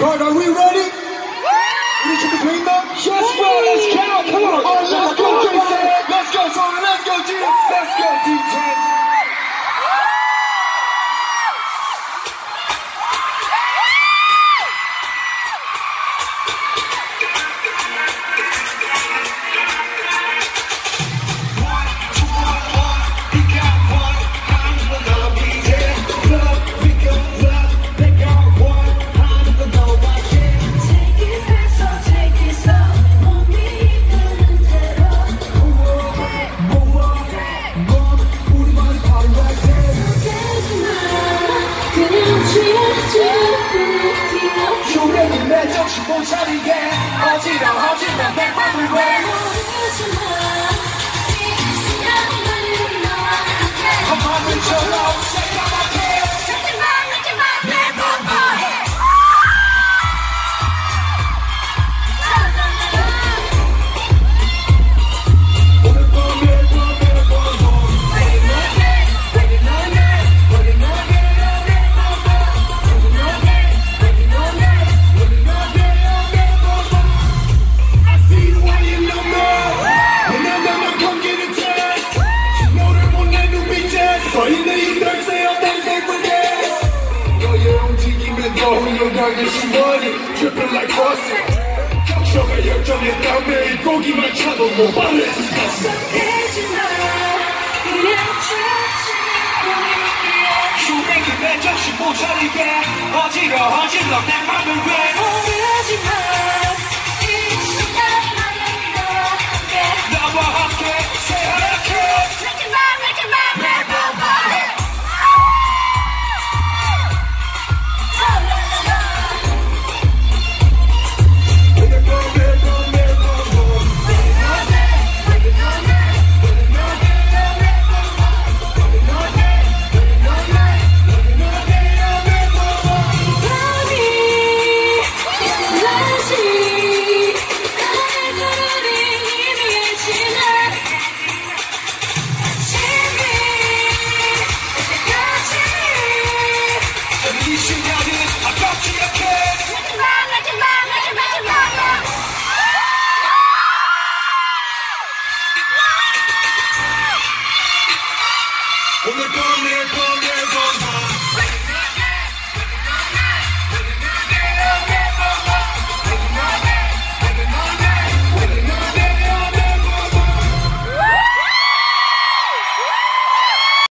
God, are we ready? Reach between them? Just bro, let's count. Come on. 어울려 나는 신원이 dripping like faucet 격차가 열정의 땀에 이 고기만 차도 못 발을 쓰겠어 내 정신 못 차리게 어지러워질러 내 맘을 왜 We're gonna go.